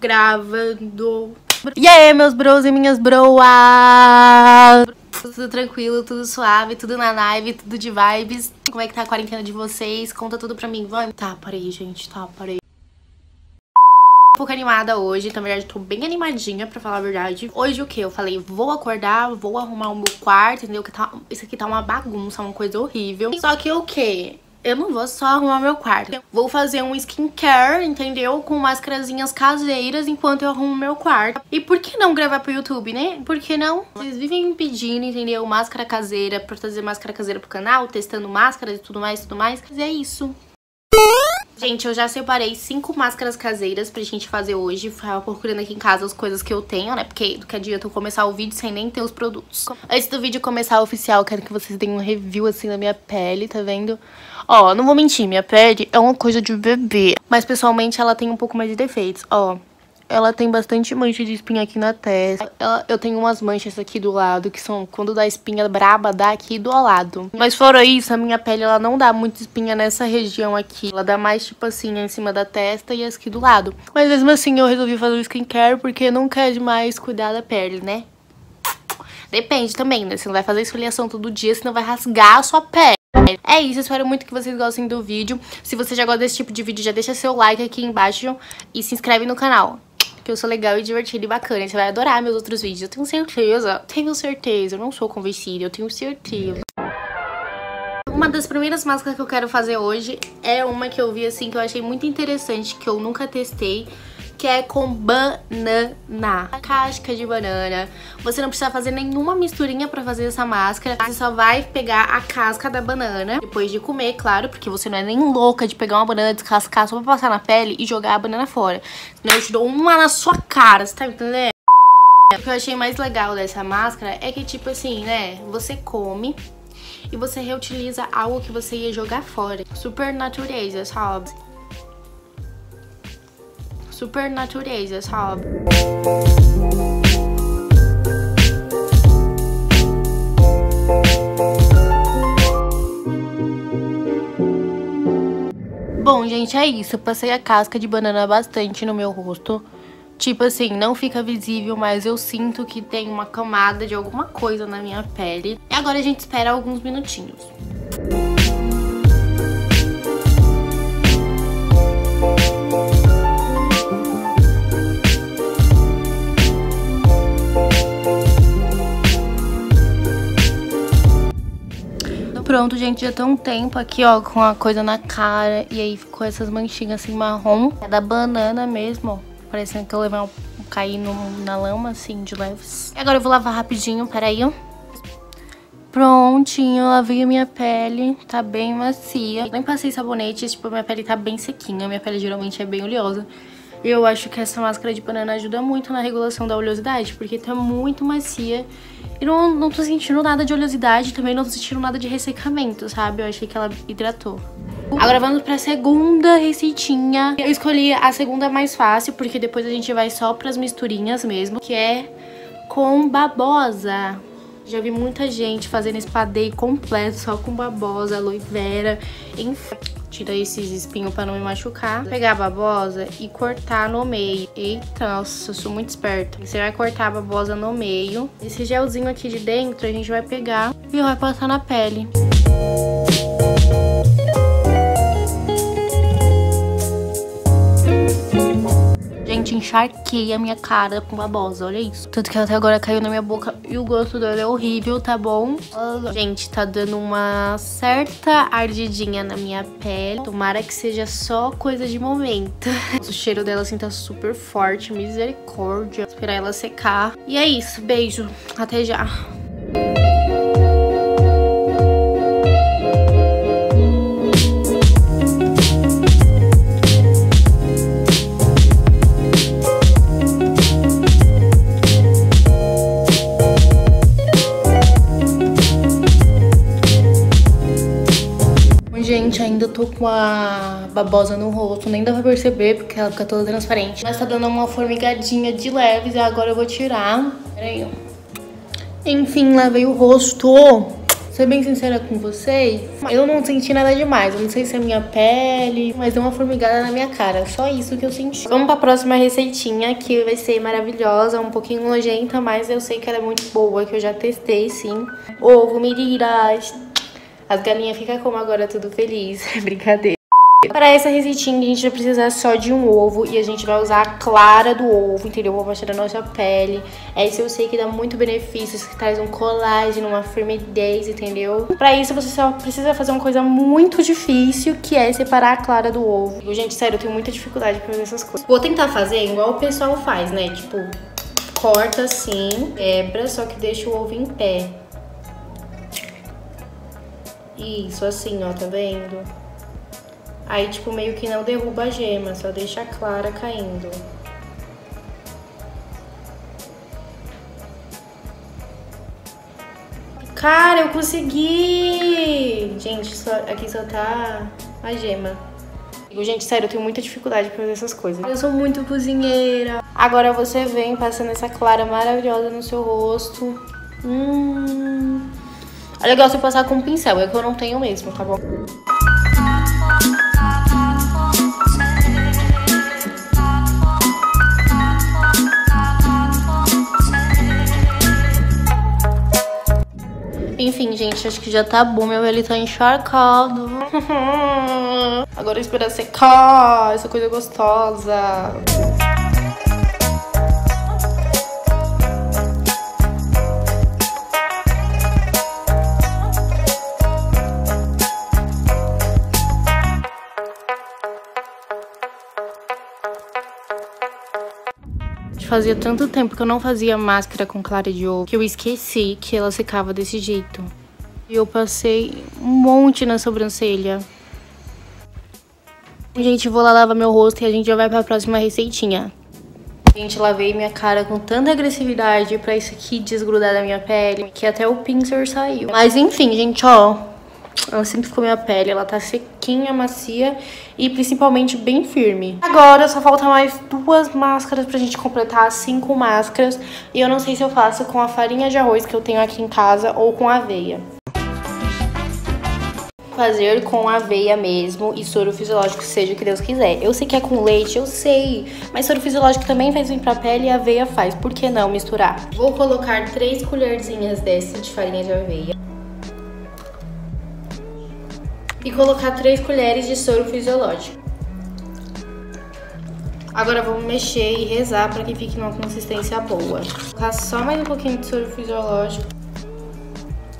Gravando. E aí, meus bros e minhas broas? Tudo tranquilo, tudo suave, tudo na live, tudo de vibes. Como é que tá a quarentena de vocês? Conta tudo pra mim, vai. Tá, parei, gente, tá, parei. Um pouco animada hoje, na verdade tô bem animadinha pra falar a verdade Hoje o que? Eu falei, vou acordar, vou arrumar o meu quarto, entendeu? Que tá, isso aqui tá uma bagunça, uma coisa horrível Só que o que? Eu não vou só arrumar meu quarto. Vou fazer um skincare, entendeu? Com máscarazinhas caseiras enquanto eu arrumo meu quarto. E por que não gravar pro YouTube, né? Por que não? Vocês vivem me pedindo, entendeu? Máscara caseira, pra trazer máscara caseira pro canal, testando máscaras e tudo mais, tudo mais. Mas é isso. Gente, eu já separei cinco máscaras caseiras pra gente fazer hoje. Tava procurando aqui em casa as coisas que eu tenho, né? Porque do que adianta eu começar o vídeo sem nem ter os produtos. Antes do vídeo começar oficial, quero que vocês deem um review assim da minha pele, tá vendo? Ó, não vou mentir, minha pele é uma coisa de bebê. Mas pessoalmente ela tem um pouco mais de defeitos. Ó, ela tem bastante mancha de espinha aqui na testa. Ela, eu tenho umas manchas aqui do lado, que são quando dá espinha braba, dá aqui do lado. Mas fora isso, a minha pele, ela não dá muita espinha nessa região aqui. Ela dá mais, tipo assim, em cima da testa e aqui do lado. Mas mesmo assim, eu resolvi fazer o skincare porque não quer demais cuidar da pele, né? Depende também, né? Você não vai fazer esfoliação todo dia, senão vai rasgar a sua pele. É isso, espero muito que vocês gostem do vídeo. Se você já gosta desse tipo de vídeo, já deixa seu like aqui embaixo e se inscreve no canal que eu sou legal e divertida e bacana. Você vai adorar meus outros vídeos, eu tenho certeza. Tenho certeza, eu não sou convencida, eu tenho certeza. Uma das primeiras máscaras que eu quero fazer hoje é uma que eu vi assim que eu achei muito interessante, que eu nunca testei, que é com banana. Casca de banana. Você não precisa fazer nenhuma misturinha pra fazer essa máscara. Você só vai pegar a casca da banana, depois de comer, claro, porque você não é nem louca de pegar uma banana, descascar só pra passar na pele e jogar a banana fora. Senão eu te dou uma na sua cara, você tá entendendo? O que eu achei mais legal dessa máscara é que, tipo assim, né, você come e você reutiliza algo que você ia jogar fora. Super natureza, sabe? Super natureza, sabe? Bom, gente, é isso. Eu passei a casca de banana bastante no meu rosto. Tipo assim, não fica visível, mas eu sinto que tem uma camada de alguma coisa na minha pele. E agora a gente espera alguns minutinhos. Pronto, gente, já tem um tempo aqui, ó, com a coisa na cara. E aí ficou essas manchinhas assim marrom. É da banana mesmo, ó. Parecendo que eu levei um, cair no, na lama, assim, de leves. E agora eu vou lavar rapidinho, peraí, ó. Prontinho, lavei a minha pele, tá bem macia. Nem passei sabonete, tipo, minha pele tá bem sequinha. Minha pele geralmente é bem oleosa. Eu acho que essa máscara de banana ajuda muito na regulação da oleosidade, porque tá muito macia. E não, não tô sentindo nada de oleosidade, também não tô sentindo nada de ressecamento, sabe? Eu achei que ela hidratou. Agora vamos pra segunda receitinha. Eu escolhi a segunda mais fácil, porque depois a gente vai só pras misturinhas mesmo, que é com babosa. Já vi muita gente fazendo esse padeio completo só com babosa, aloe vera, enfim tira esses espinhos pra não me machucar. Pegar a babosa e cortar no meio. Eita, nossa, eu sou muito esperta. Você vai cortar a babosa no meio. Esse gelzinho aqui de dentro a gente vai pegar e vai passar na pele. Gente, encharquei a minha cara com babosa, olha isso. Tanto que até agora caiu na minha boca e o gosto dela é horrível, tá bom? Gente, tá dando uma certa ardidinha na minha pele. Tomara que seja só coisa de momento. O cheiro dela, assim, tá super forte, misericórdia. Esperar ela secar. E é isso, beijo. Até já. Gente, ainda tô com a babosa no rosto, nem dá pra perceber porque ela fica toda transparente. Mas tá dando uma formigadinha de leves e agora eu vou tirar. Peraí. Enfim, lavei o rosto. ser bem sincera com vocês, eu não senti nada demais. Eu não sei se é minha pele, mas deu uma formigada na minha cara. Só isso que eu senti. Vamos pra próxima receitinha, que vai ser maravilhosa, um pouquinho nojenta, mas eu sei que ela é muito boa, que eu já testei, sim. Ovo, miriras. As galinhas ficam como agora, tudo feliz. Brincadeira. Para essa receitinha, a gente vai precisar só de um ovo e a gente vai usar a clara do ovo, entendeu? Vou mostrar a nossa pele. Essa eu sei que dá muito benefícios, que traz um colágeno, uma firmidez, entendeu? Para isso, você só precisa fazer uma coisa muito difícil, que é separar a clara do ovo. Gente, sério, eu tenho muita dificuldade pra fazer essas coisas. Vou tentar fazer igual o pessoal faz, né? Tipo, corta assim, quebra, só que deixa o ovo em pé. Isso, assim, ó, tá vendo? Aí, tipo, meio que não derruba a gema, só deixa a clara caindo. Cara, eu consegui! Gente, só, aqui só tá a gema. Gente, sério, eu tenho muita dificuldade pra fazer essas coisas. Eu sou muito cozinheira. Agora você vem passando essa clara maravilhosa no seu rosto. Hum... É legal você passar com um pincel, é que eu não tenho mesmo, tá bom? Enfim, gente, acho que já tá bom. Meu ele tá encharcado. Agora esperar secar, essa coisa gostosa. Fazia tanto tempo que eu não fazia máscara com clara de ovo que eu esqueci que ela secava desse jeito. E eu passei um monte na sobrancelha. Gente, vou lá lavar meu rosto e a gente já vai pra próxima receitinha. Gente, lavei minha cara com tanta agressividade pra isso aqui desgrudar da minha pele que até o pincer saiu. Mas enfim, gente, ó, ela sempre ficou minha pele, ela tá macia e principalmente bem firme. Agora só falta mais duas máscaras pra gente completar cinco máscaras. E eu não sei se eu faço com a farinha de arroz que eu tenho aqui em casa ou com aveia. Fazer com aveia mesmo e soro fisiológico, seja o que Deus quiser. Eu sei que é com leite, eu sei, mas soro fisiológico também faz bem pra pele e aveia faz. Por que não misturar? Vou colocar três colherzinhas dessa de farinha de aveia e colocar 3 colheres de soro fisiológico. Agora vamos mexer e rezar para que fique numa consistência boa. Vou colocar só mais um pouquinho de soro fisiológico.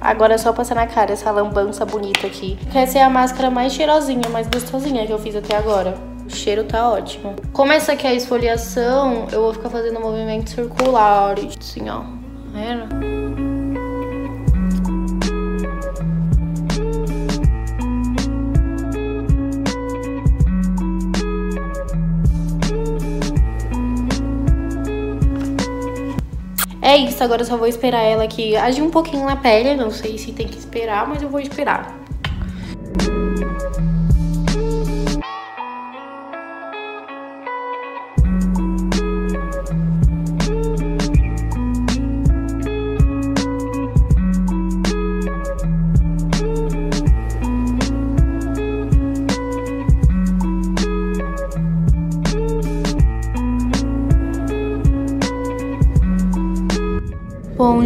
Agora é só passar na cara essa lambança bonita aqui. Essa é a máscara mais cheirosinha, mais gostosinha que eu fiz até agora. O cheiro tá ótimo. Como essa aqui é a esfoliação, eu vou ficar fazendo movimentos circulares, assim, ó. Tá vendo? É isso, agora eu só vou esperar ela aqui agir um pouquinho na pele. Não sei se tem que esperar, mas eu vou esperar.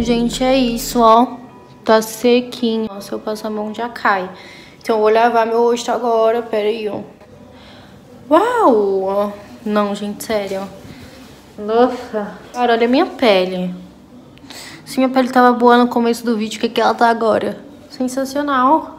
Gente, é isso, ó. Tá sequinho. Ó, se eu passar a mão já cai. Então eu vou lavar meu rosto agora. Pera aí, ó. Uau! Não, gente, sério. Nossa. Cara, olha a minha pele. Se minha pele tava boa no começo do vídeo, o que, que ela tá agora? Sensacional.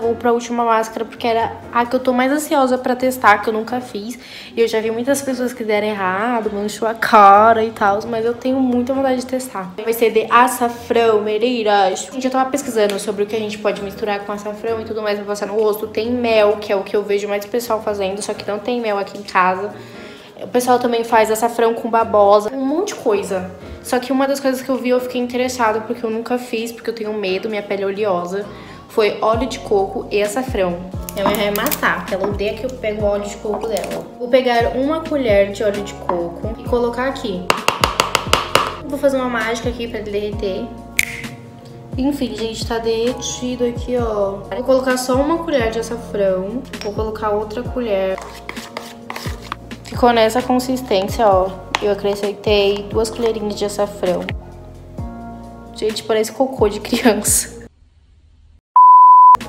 Vou pra última máscara porque era a que eu tô mais ansiosa pra testar, que eu nunca fiz. E eu já vi muitas pessoas que deram errado, manchou a cara e tal, mas eu tenho muita vontade de testar. Vai ser de açafrão, mereiras. Gente, eu tava pesquisando sobre o que a gente pode misturar com açafrão e tudo mais pra passar no rosto. Tem mel, que é o que eu vejo mais pessoal fazendo, só que não tem mel aqui em casa. O pessoal também faz açafrão com babosa, um monte de coisa. Só que uma das coisas que eu vi eu fiquei interessada porque eu nunca fiz, porque eu tenho medo, minha pele é oleosa foi óleo de coco e açafrão. Ela vai matar, porque ela odeia que eu pego o óleo de coco dela. Vou pegar uma colher de óleo de coco e colocar aqui. Vou fazer uma mágica aqui pra derreter. Enfim, gente, tá derretido aqui, ó. Vou colocar só uma colher de açafrão. Vou colocar outra colher. Ficou nessa consistência, ó. Eu acrescentei duas colherinhas de açafrão. Gente, parece cocô de criança.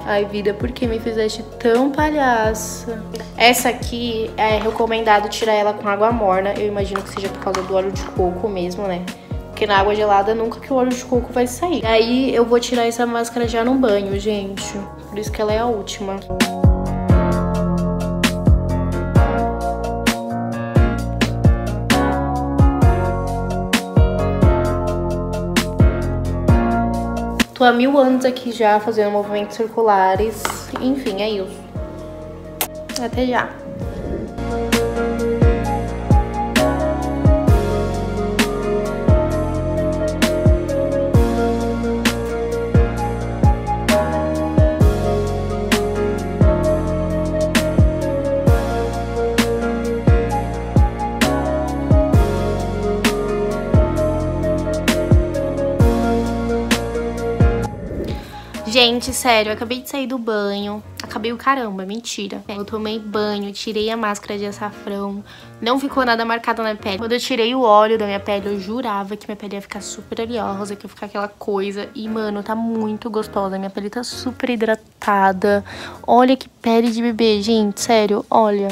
Ai, vida, por que me fizeste tão palhaça? Essa aqui é recomendado tirar ela com água morna. Eu imagino que seja por causa do óleo de coco mesmo, né? Porque na água gelada nunca que o óleo de coco vai sair. Aí eu vou tirar essa máscara já no banho, gente. Por isso que ela é a última. Tô há mil anos aqui já fazendo movimentos circulares. Enfim, é isso. Até já. Gente, sério, acabei de sair do banho. Acabei o caramba, mentira. Eu tomei banho, tirei a máscara de açafrão. Não ficou nada marcado na pele. Quando eu tirei o óleo da minha pele, eu jurava que minha pele ia ficar super oleosa, que ia ficar aquela coisa. E, mano, tá muito gostosa. Minha pele tá super hidratada. Olha que pele de bebê, gente, sério, olha.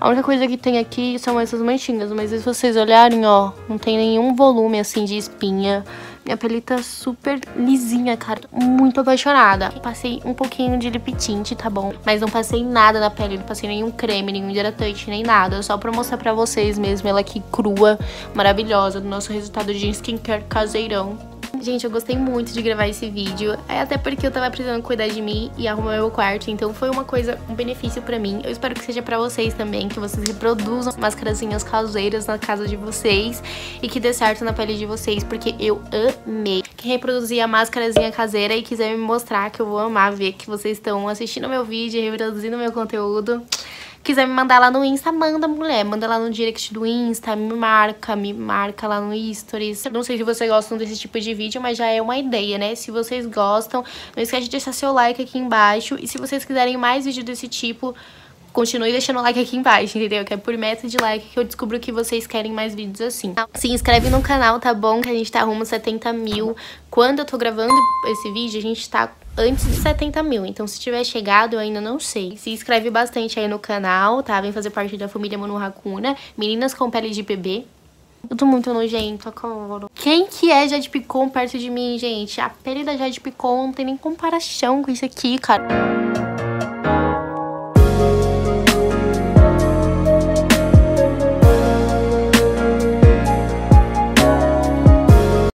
A única coisa que tem aqui são essas manchinhas, mas se vocês olharem, ó, não tem nenhum volume assim de espinha. Minha pele tá super lisinha, cara. Muito apaixonada. Passei um pouquinho de lip tint, tá bom? Mas não passei nada na pele, não passei nenhum creme, nenhum hidratante, nem nada. Só pra mostrar pra vocês mesmo ela aqui crua, maravilhosa, do nosso resultado de skincare caseirão. Gente, eu gostei muito de gravar esse vídeo, é até porque eu tava precisando cuidar de mim e arrumar meu quarto, então foi uma coisa, um benefício pra mim. Eu espero que seja pra vocês também, que vocês reproduzam máscarazinhas caseiras na casa de vocês e que dê certo na pele de vocês, porque eu amei. Quem reproduzir a máscarazinha caseira e quiser me mostrar, que eu vou amar ver que vocês estão assistindo meu vídeo e reproduzindo meu conteúdo, quiser me mandar lá no Insta, manda, mulher. Manda lá no direct do Insta, me marca, me marca lá no Stories. Não sei se vocês gostam desse tipo de vídeo, mas já é uma ideia, né? Se vocês gostam, não esquece de deixar seu like aqui embaixo. E se vocês quiserem mais vídeos desse tipo, continue deixando o like aqui embaixo, entendeu? Que é por meta de like que eu descubro que vocês querem mais vídeos assim. Se inscreve no canal, tá bom? Que a gente tá rumo a 70 mil. Quando eu tô gravando esse vídeo, a gente tá antes de 70 mil. Então, se tiver chegado, eu ainda não sei. Se inscreve bastante aí no canal, tá? Vem fazer parte da família Manu Hakuna. Meninas com pele de bebê. Eu tô muito nojento, coro. Quem que é Jade Picon perto de mim, gente? A pele da Jade Picon não tem nem comparação com isso aqui, cara.